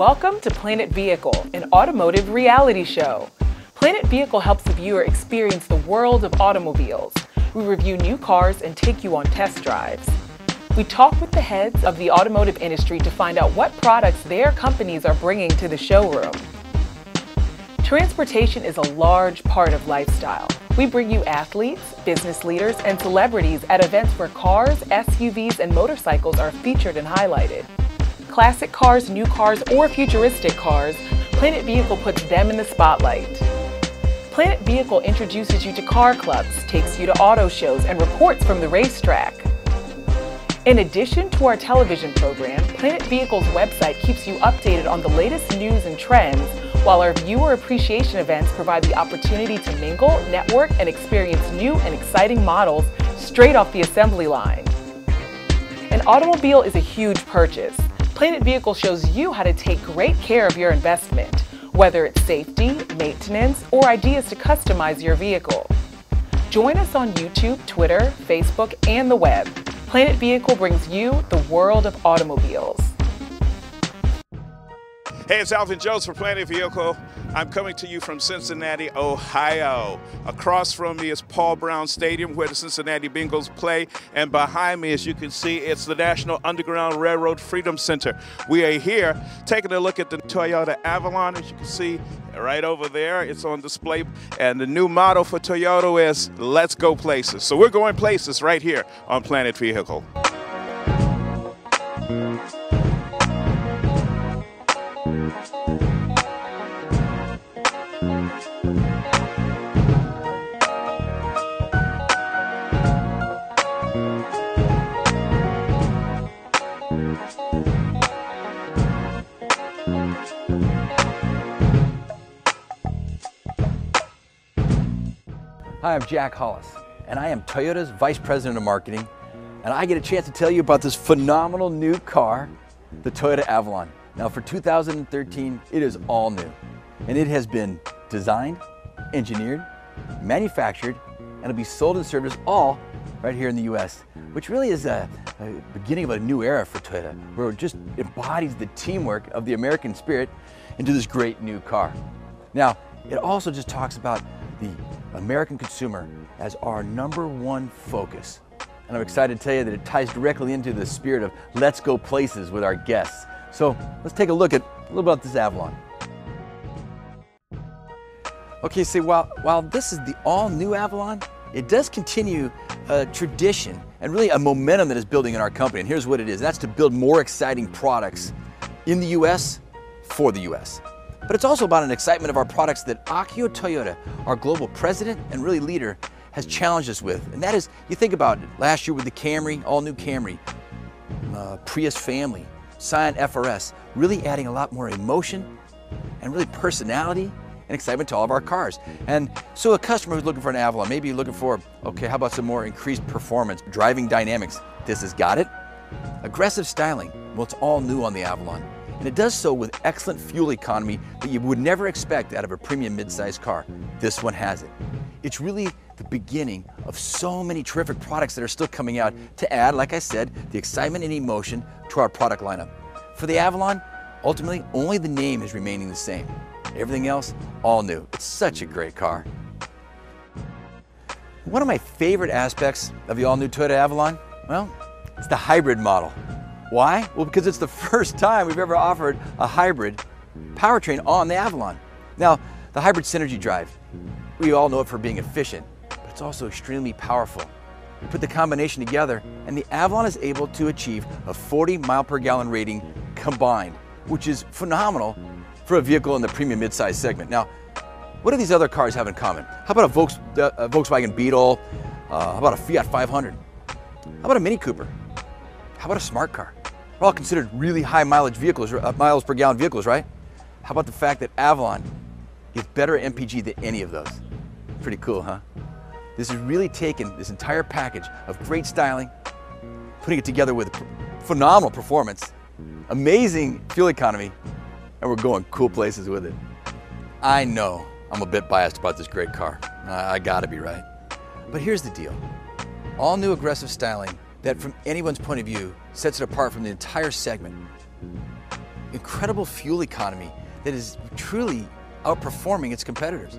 Welcome to Planet Vehicle, an automotive reality show. Planet Vehicle helps the viewer experience the world of automobiles. We review new cars and take you on test drives. We talk with the heads of the automotive industry to find out what products their companies are bringing to the showroom. Transportation is a large part of lifestyle. We bring you athletes, business leaders, and celebrities at events where cars, SUVs, and motorcycles are featured and highlighted. Classic cars, new cars, or futuristic cars, Planet Vehicle puts them in the spotlight. Planet Vehicle introduces you to car clubs, takes you to auto shows, and reports from the racetrack. In addition to our television program, Planet Vehicle's website keeps you updated on the latest news and trends, while our viewer appreciation events provide the opportunity to mingle, network, and experience new and exciting models straight off the assembly line. An automobile is a huge purchase. Planet Vehicle shows you how to take great care of your investment, whether it's safety, maintenance, or ideas to customize your vehicle. Join us on YouTube, Twitter, Facebook, and the web. Planet Vehicle brings you the world of automobiles. Hey, it's Alvin Jones for Planet Vehicle. I'm coming to you from Cincinnati, Ohio. Across from me is Paul Brown Stadium where the Cincinnati Bengals play. And behind me, as you can see, it's the National Underground Railroad Freedom Center. We are here taking a look at the Toyota Avalon. As you can see right over there, it's on display. And the new motto for Toyota is Let's Go Places. So we're going places right here on Planet Vehicle. Hi, I'm Jack Hollis, and I am Toyota's Vice President of Marketing, and I get a chance to tell you about this phenomenal new car, the Toyota Avalon. Now, for 2013, it is all new, and it has been designed, engineered, manufactured, and it'll be sold and serviced all right here in the U.S., which really is a, a beginning of a new era for Toyota, where it just embodies the teamwork of the American spirit into this great new car. Now, it also just talks about the American consumer as our number one focus. And I'm excited to tell you that it ties directly into the spirit of let's go places with our guests. So let's take a look at a little about this Avalon. Okay, so while, while this is the all new Avalon, it does continue a tradition and really a momentum that is building in our company. And here's what it is that's to build more exciting products in the US for the US but it's also about an excitement of our products that Akio Toyoda, our global president and really leader, has challenged us with. And that is, you think about it, last year with the Camry, all new Camry, uh, Prius family, Scion FRS, really adding a lot more emotion and really personality and excitement to all of our cars. And so a customer who's looking for an Avalon, maybe you're looking for, okay, how about some more increased performance, driving dynamics? This has got it. Aggressive styling, well, it's all new on the Avalon and it does so with excellent fuel economy that you would never expect out of a premium midsize car. This one has it. It's really the beginning of so many terrific products that are still coming out to add, like I said, the excitement and emotion to our product lineup. For the Avalon, ultimately, only the name is remaining the same. Everything else, all new. It's such a great car. One of my favorite aspects of the all-new Toyota Avalon, well, it's the hybrid model. Why? Well, because it's the first time we've ever offered a hybrid powertrain on the Avalon. Now, the hybrid Synergy drive, we all know it for being efficient, but it's also extremely powerful. We put the combination together, and the Avalon is able to achieve a 40 mile per gallon rating combined, which is phenomenal for a vehicle in the premium midsize segment. Now, what do these other cars have in common? How about a, uh, Volkswagen Beetle? Uh, how about a Fiat 500? How about a Mini Cooper? How about a smart car? They're all considered really high mileage vehicles, uh, miles per gallon vehicles, right? How about the fact that Avalon is better MPG than any of those? Pretty cool, huh? This has really taken this entire package of great styling, putting it together with phenomenal performance, amazing fuel economy, and we're going cool places with it. I know I'm a bit biased about this great car. I, I gotta be right. But here's the deal. All new aggressive styling that from anyone's point of view sets it apart from the entire segment. incredible fuel economy that is truly outperforming its competitors.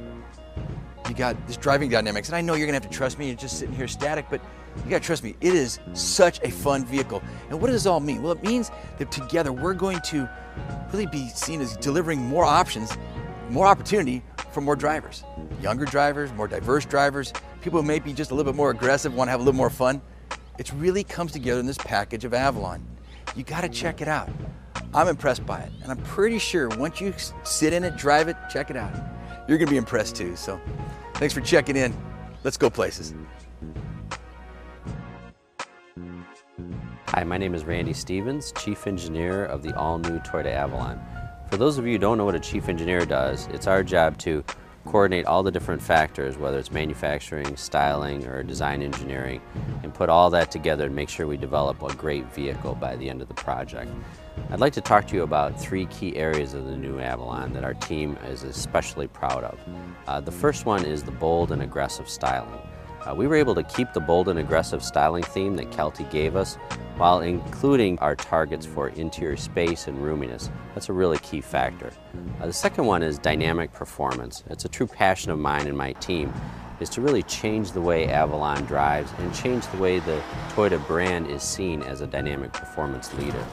You got this driving dynamics, and I know you're gonna have to trust me, you're just sitting here static, but you gotta trust me, it is such a fun vehicle. And what does this all mean? Well, it means that together we're going to really be seen as delivering more options, more opportunity for more drivers. Younger drivers, more diverse drivers, people who may be just a little bit more aggressive, want to have a little more fun. It really comes together in this package of Avalon. You gotta check it out. I'm impressed by it, and I'm pretty sure once you sit in it, drive it, check it out, you're gonna be impressed too. So thanks for checking in. Let's go places. Hi, my name is Randy Stevens, Chief Engineer of the all-new Toyota Avalon. For those of you who don't know what a Chief Engineer does, it's our job to coordinate all the different factors, whether it's manufacturing, styling, or design engineering, and put all that together and make sure we develop a great vehicle by the end of the project. I'd like to talk to you about three key areas of the new Avalon that our team is especially proud of. Uh, the first one is the bold and aggressive styling. Uh, we were able to keep the bold and aggressive styling theme that Calty gave us while including our targets for interior space and roominess. That's a really key factor. Uh, the second one is dynamic performance. It's a true passion of mine and my team is to really change the way Avalon drives and change the way the Toyota brand is seen as a dynamic performance leader.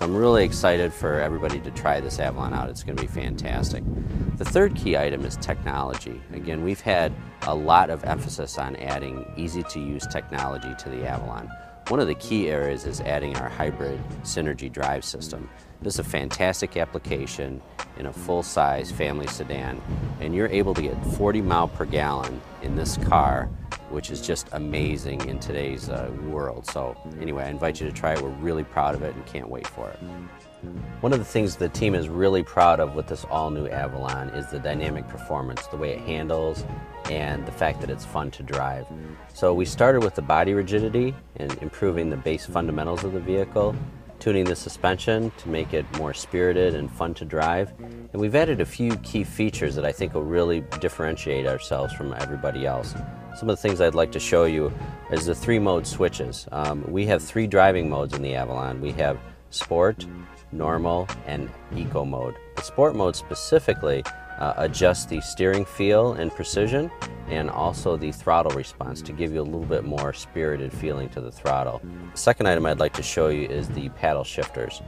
So I'm really excited for everybody to try this Avalon out. It's going to be fantastic. The third key item is technology. Again, we've had a lot of emphasis on adding easy to use technology to the Avalon. One of the key areas is adding our hybrid Synergy drive system. This is a fantastic application in a full-size family sedan and you're able to get 40 mile per gallon in this car which is just amazing in today's uh, world. So anyway, I invite you to try it. We're really proud of it and can't wait for it. One of the things the team is really proud of with this all-new Avalon is the dynamic performance, the way it handles, and the fact that it's fun to drive. So we started with the body rigidity and improving the base fundamentals of the vehicle, tuning the suspension to make it more spirited and fun to drive, and we've added a few key features that I think will really differentiate ourselves from everybody else. Some of the things I'd like to show you is the three mode switches. Um, we have three driving modes in the Avalon. We have Sport, Normal, and Eco mode. The Sport mode specifically uh, adjusts the steering feel and precision and also the throttle response to give you a little bit more spirited feeling to the throttle. The second item I'd like to show you is the paddle shifters.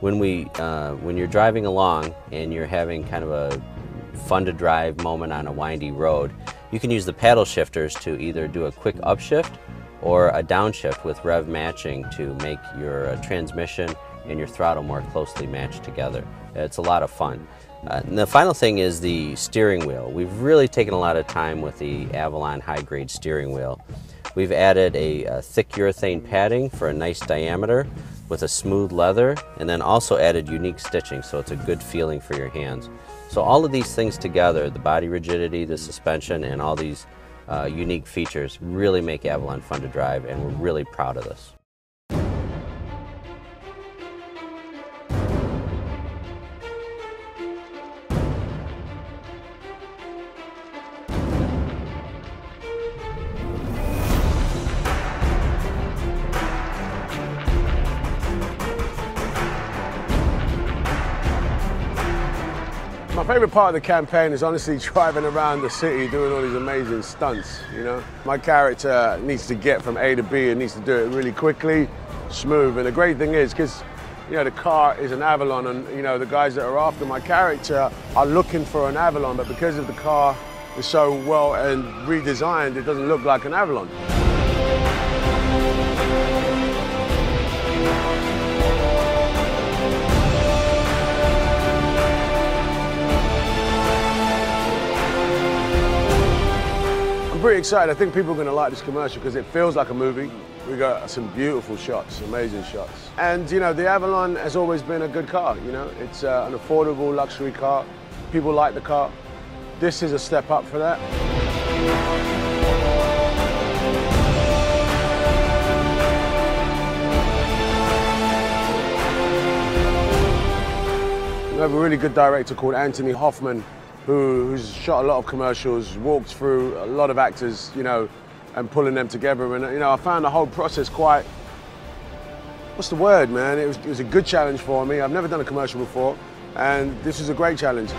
When, we, uh, when you're driving along and you're having kind of a fun to drive moment on a windy road, you can use the paddle shifters to either do a quick upshift or a downshift with rev matching to make your uh, transmission and your throttle more closely matched together. It's a lot of fun. Uh, the final thing is the steering wheel. We've really taken a lot of time with the Avalon high-grade steering wheel. We've added a, a, thick urethane padding for a nice diameter with a smooth leather and then also added unique stitching so it's a good feeling for your hands. So all of these things together, the body rigidity, the suspension, and all these uh, unique features really make Avalon fun to drive and we're really proud of this. My favorite part of the campaign is honestly driving around the city doing all these amazing stunts, you know. My character needs to get from A to B and needs to do it really quickly, smooth. And the great thing is, because you know, the car is an Avalon and, you know, the guys that are after my character are looking for an Avalon, but because of the car is so well and redesigned, it doesn't look like an Avalon. Pretty excited. I think people are going to like this commercial because it feels like a movie. We got some beautiful shots, amazing shots. And, you know, the Avalon has always been a good car, you know. It's uh, an affordable luxury car. People like the car. This is a step up for that. We have a really good director called Anthony Hoffman who, who's shot a lot of commercials, walked through a lot of actors, you know, and pulling them together. And, you know, I found the whole process quite what's the word, man? It was, it was a good challenge for me. I've never done a commercial before, and this was a great challenge.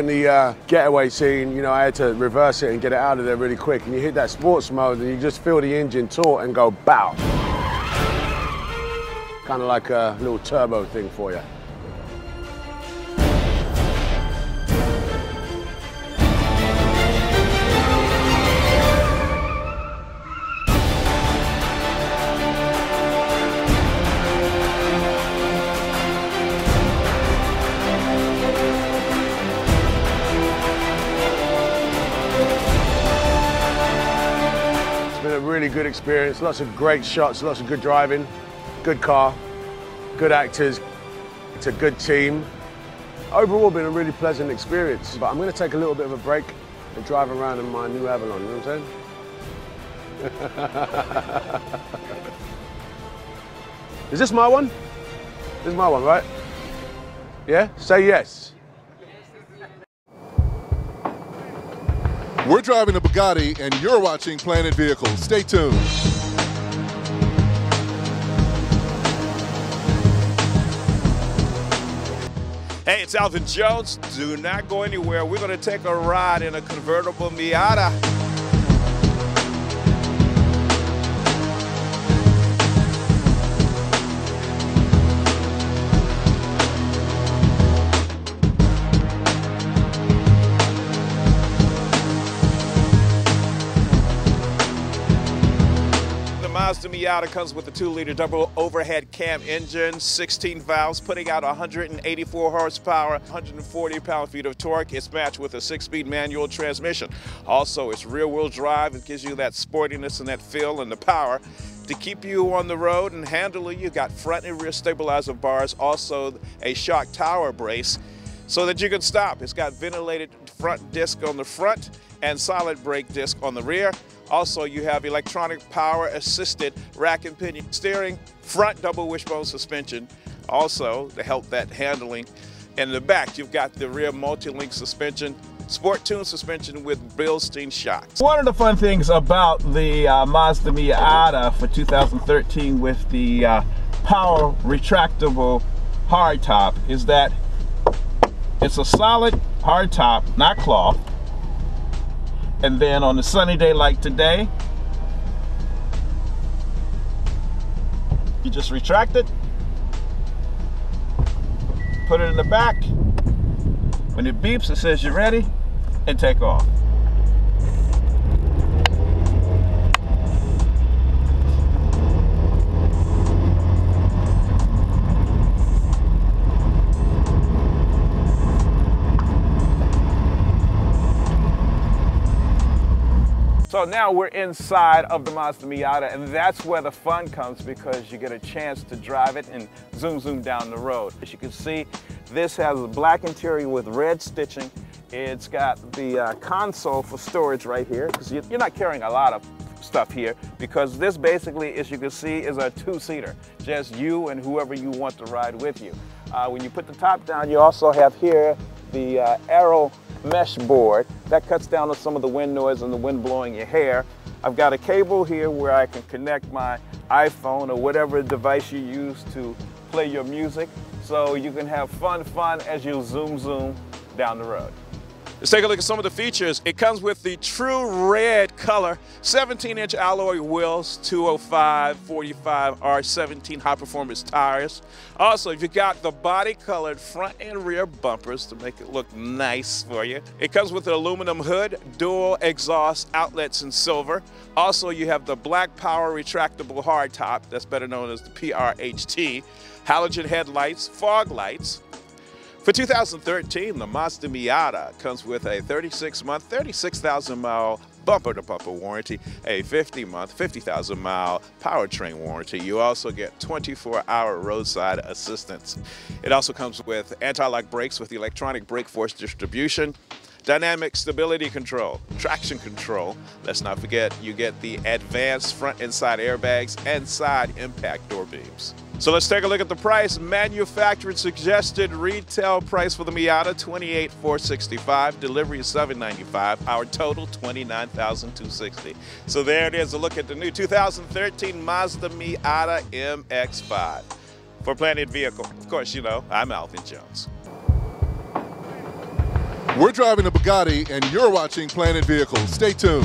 Doing the uh, getaway scene, you know, I had to reverse it and get it out of there really quick. And you hit that sports mode and you just feel the engine taut and go bow. Kind of like a little turbo thing for you. Really good experience. Lots of great shots, lots of good driving, good car, good actors. It's a good team. Overall, been a really pleasant experience. But I'm going to take a little bit of a break and drive around in my new Avalon. You know what I'm saying? Is this my one? This is my one, right? Yeah? Say yes. We're driving a Bugatti and you're watching Planet Vehicles. Stay tuned. Hey, it's Alvin Jones. Do not go anywhere. We're going to take a ride in a convertible Miata. Miata comes with a 2-liter double overhead cam engine, 16 valves, putting out 184 horsepower, 140 pound-feet of torque. It's matched with a 6-speed manual transmission. Also, it's rear-wheel drive. It gives you that sportiness and that feel and the power to keep you on the road and handle You've got front and rear stabilizer bars, also a shock tower brace so that you can stop. It's got ventilated front disc on the front and solid brake disc on the rear. Also, you have electronic power assisted rack and pinion steering, front double wishbone suspension. Also, to help that handling. In the back, you've got the rear multi-link suspension, sport tune suspension with Bilstein shocks. One of the fun things about the uh, Mazda Miata for 2013 with the uh, power retractable hardtop is that it's a solid hardtop, not cloth. And then on a sunny day like today, you just retract it, put it in the back. When it beeps, it says you're ready, and take off. So now we're inside of the Mazda Miata, and that's where the fun comes because you get a chance to drive it and zoom, zoom down the road. As you can see, this has a black interior with red stitching. It's got the uh, console for storage right here because you're not carrying a lot of stuff here because this basically, as you can see, is a two-seater. Just you and whoever you want to ride with you. Uh, when you put the top down, you also have here the uh, Aero mesh board that cuts down on some of the wind noise and the wind blowing your hair. I've got a cable here where I can connect my iPhone or whatever device you use to play your music so you can have fun, fun as you zoom, zoom down the road. Let's take a look at some of the features. It comes with the true red color, 17-inch alloy wheels, 205 45 R17 high-performance tires. Also, you got the body-colored front and rear bumpers to make it look nice for you. It comes with an aluminum hood, dual exhaust outlets in silver. Also, you have the black power retractable hardtop, that's better known as the PRHT, halogen headlights, fog lights, for 2013, the Mazda Miata comes with a 36-month, 36,000 mile bumper to bumper warranty, a 50 month, 50,000 mile powertrain warranty. You also get 24 hour roadside assistance. It also comes with anti lock brakes with electronic brake force distribution. Dynamic stability control, traction control. Let's not forget you get the advanced front and side airbags and side impact door beams. So let's take a look at the price. Manufacturer suggested retail price for the Miata 28,465. Delivery is 795. Our total 29,260. So there it is. A look at the new 2013 Mazda Miata MX-5. For Planet Vehicle, of course, you know I'm Alvin Jones. We're driving a Bugatti and you're watching Planet Vehicles. Stay tuned.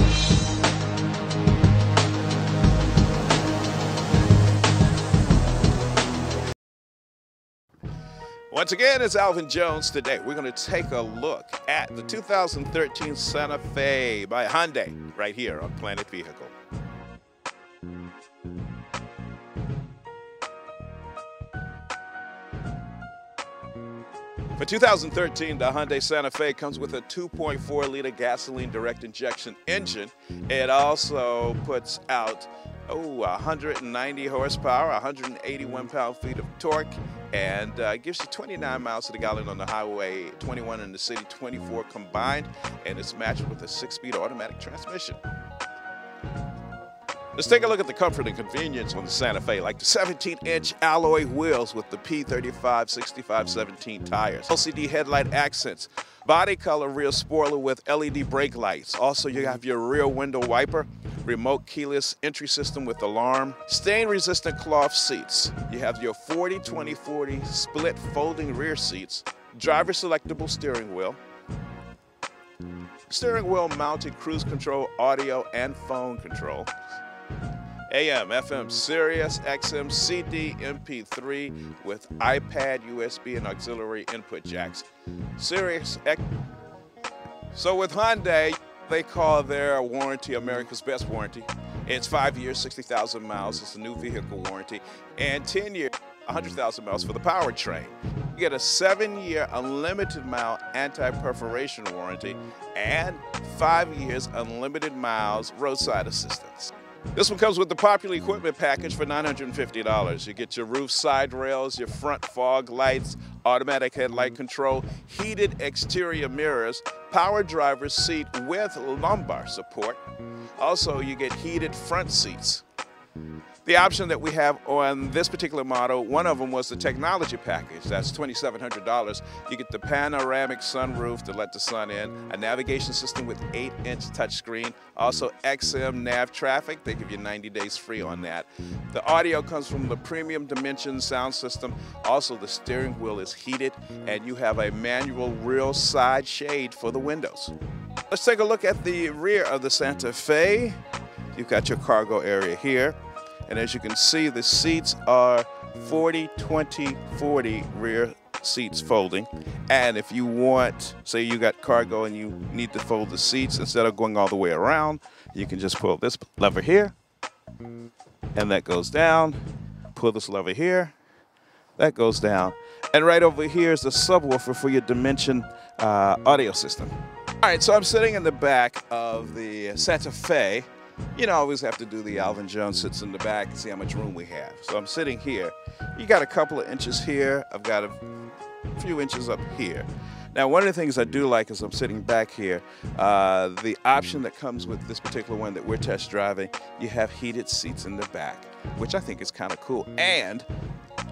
Once again, it's Alvin Jones today. We're going to take a look at the 2013 Santa Fe by Hyundai right here on Planet Vehicle. For 2013, the Hyundai Santa Fe comes with a 2.4 liter gasoline direct injection engine. It also puts out oh, 190 horsepower, 181 pound-feet of torque, and uh, gives you 29 miles to the gallon on the highway, 21 in the city, 24 combined, and it's matched with a six-speed automatic transmission. Let's take a look at the comfort and convenience on the Santa Fe, like the 17-inch alloy wheels with the P35 65 17 tires, LCD headlight accents, body color rear spoiler with LED brake lights. Also, you have your rear window wiper, remote keyless entry system with alarm, stain-resistant cloth seats. You have your 40-20-40 split folding rear seats, driver selectable steering wheel, steering wheel mounted cruise control audio and phone control, AM, FM, Sirius, XM, CD, MP3 with iPad, USB, and auxiliary input jacks. Sirius X. So with Hyundai, they call their warranty America's Best Warranty. It's five years, 60,000 miles. It's a new vehicle warranty. And 10 years, 100,000 miles for the powertrain. You get a seven year unlimited mile anti perforation warranty and five years unlimited miles roadside assistance. This one comes with the popular equipment package for $950. You get your roof side rails, your front fog lights, automatic headlight control, heated exterior mirrors, power driver's seat with lumbar support. Also, you get heated front seats. The option that we have on this particular model, one of them was the technology package. That's $2,700. You get the panoramic sunroof to let the sun in, a navigation system with 8-inch touchscreen, also XM nav traffic. They give you 90 days free on that. The audio comes from the premium dimension sound system. Also, the steering wheel is heated, and you have a manual rear side shade for the windows. Let's take a look at the rear of the Santa Fe. You've got your cargo area here. And as you can see, the seats are 40, 20, 40 rear seats folding. And if you want, say you got cargo and you need to fold the seats, instead of going all the way around, you can just pull this lever here, and that goes down. Pull this lever here, that goes down. And right over here is the subwoofer for your Dimension uh, audio system. All right, so I'm sitting in the back of the Santa Fe you know, I always have to do the Alvin Jones sits in the back and see how much room we have. So I'm sitting here. You got a couple of inches here. I've got a few inches up here. Now, one of the things I do like is I'm sitting back here, uh, the option that comes with this particular one that we're test driving, you have heated seats in the back, which I think is kind of cool. And,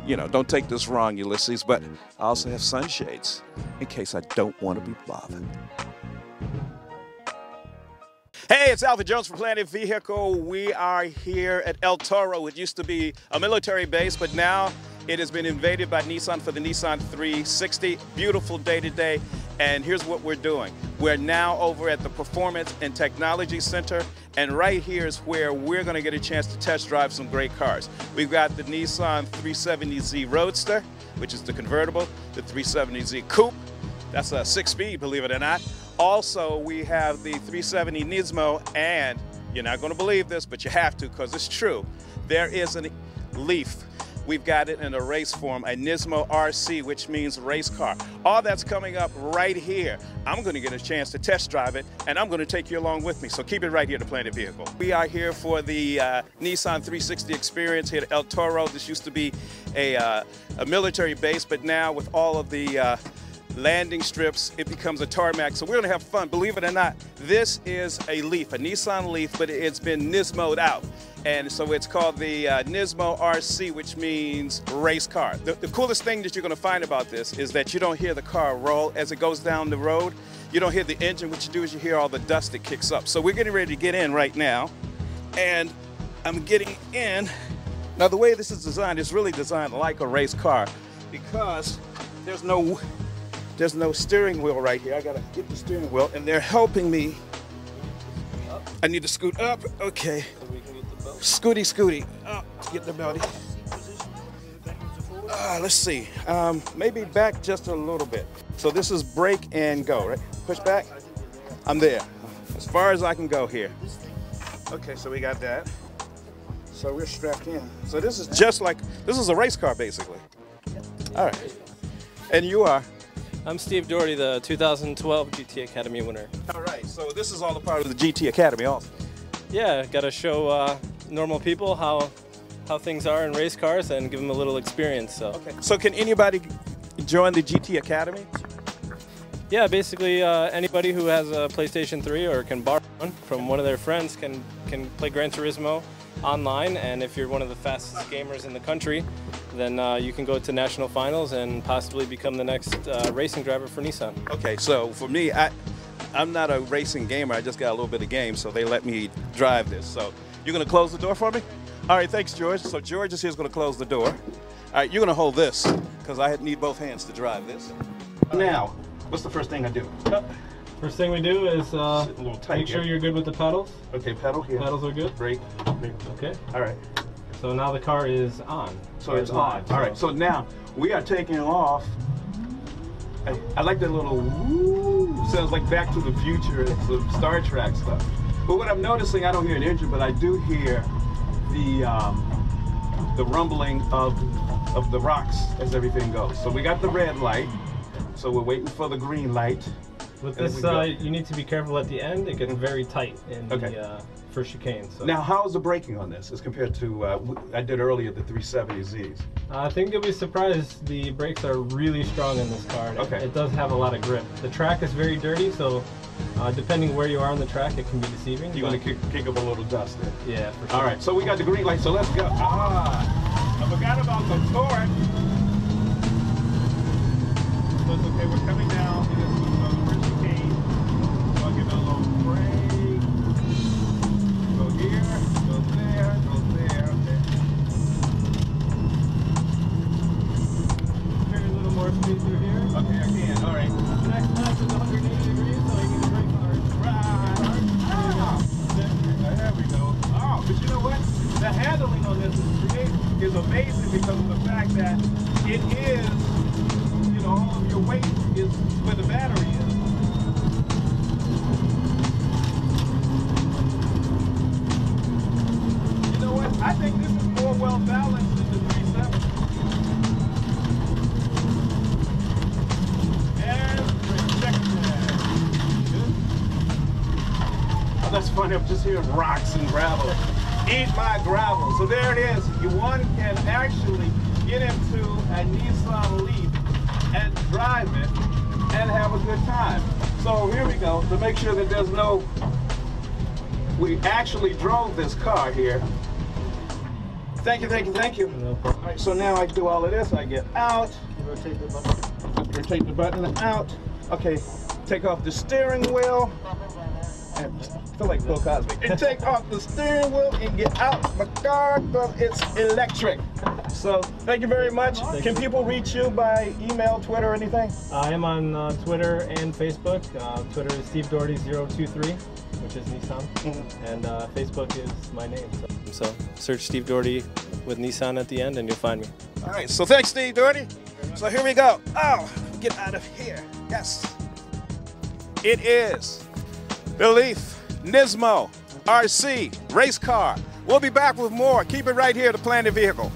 you know, don't take this wrong, Ulysses, but I also have sunshades in case I don't want to be bothered. Hey, it's Alvin Jones from Planet Vehicle. We are here at El Toro. It used to be a military base, but now it has been invaded by Nissan for the Nissan 360. Beautiful day today. And here's what we're doing. We're now over at the Performance and Technology Center. And right here is where we're going to get a chance to test drive some great cars. We've got the Nissan 370Z Roadster, which is the convertible, the 370Z Coupe. That's a six speed, believe it or not. Also, we have the 370 Nismo, and you're not going to believe this, but you have to because it's true. There is a Leaf we've got it in a race form, a Nismo RC, which means race car. All that's coming up right here. I'm going to get a chance to test drive it, and I'm going to take you along with me. So keep it right here to Planet Vehicle. We are here for the uh, Nissan 360 experience here at El Toro. This used to be a, uh, a military base, but now with all of the uh, landing strips, it becomes a tarmac. So we're gonna have fun. Believe it or not, this is a Leaf, a Nissan Leaf, but it's been Nismoed out. And so it's called the uh, Nismo RC, which means race car. The, the coolest thing that you're gonna find about this is that you don't hear the car roll as it goes down the road. You don't hear the engine. What you do is you hear all the dust that kicks up. So we're getting ready to get in right now. And I'm getting in. Now the way this is designed is really designed like a race car because there's no there's no steering wheel right here. I gotta get the steering wheel, and they're helping me. I need to scoot up. Okay. Scooty, scooty. Get the belly. Uh, let's see. Um, maybe back just a little bit. So this is break and go, right? Push back. I'm there. As far as I can go here. Okay, so we got that. So we're strapped in. So this is just like, this is a race car basically. All right. And you are? I'm Steve Doherty, the 2012 GT Academy winner. All right, so this is all a part of the GT Academy also. Yeah, got to show uh, normal people how how things are in race cars and give them a little experience. So. Okay. So can anybody join the GT Academy? Yeah, basically uh, anybody who has a PlayStation 3 or can borrow one from one of their friends can can play Gran Turismo online. And if you're one of the fastest gamers in the country, then uh, you can go to national finals and possibly become the next uh, racing driver for Nissan. Okay, so for me, I, I'm not a racing gamer. I just got a little bit of game, so they let me drive this. So you're gonna close the door for me? All right, thanks, George. So George is here is gonna close the door. All right, you're gonna hold this because I need both hands to drive this. Now, what's the first thing I do? First thing we do is uh, make sure here. you're good with the pedals. Okay, pedal here. Pedals are good. Brake. brake. Okay. All right. So now the car is on. So it's on. All right. So now we are taking off. I, I like that little woo. Sounds like Back to the Future and some Star Trek stuff. But what I'm noticing, I don't hear an engine, but I do hear the um, the rumbling of of the rocks as everything goes. So we got the red light. So we're waiting for the green light. With And this, uh, you need to be careful at the end. It gets very tight in Okay. the uh, first chicane. So Now, how's the braking on this as compared to uh, I did earlier the 370Zs? I think you'll be surprised. The brakes are really strong in this car. and it- Okay. It does have a lot of grip. The track is very dirty, so uh, depending where you are on the track, it can be deceiving. You're gonna kick, kick up a little dust there. Yeah, for sure. All right, so we got the green light, so let's go. Ah, I forgot about the torque. So it's okay, we're coming down. Okay, I can. All right. Next lap is 180 funny. I'm just hearing rocks and gravel. Eat my gravel. So there it is. You one can actually get into a Nissan Leaf and drive it and have a good time. So here we go. To make sure that there's no. We actually drove this car here. Thank you, thank you, thank you. No All so now I do all of this. I get out. Rotate the button. Rotate the button out. Okay, take off the steering wheel. And feel like Bill Cosby. And take off the steering wheel and get out my car because it's electric. So thank you very much. Can people reach you by email, Twitter, or anything? I am on uh, Twitter and Facebook. Uh, Twitter is Steve Doherty023, which is Nissan, Mm-hmm. and uh, Facebook is my name. So, so search Steve Doherty with Nissan at the end, and you'll find me. All right, so thanks, Steve Doherty. So here we go. Oh, get out of here. Yes. It is the Leaf Nismo RC race car. We'll be back with more. Keep it right here, the Planet Vehicle.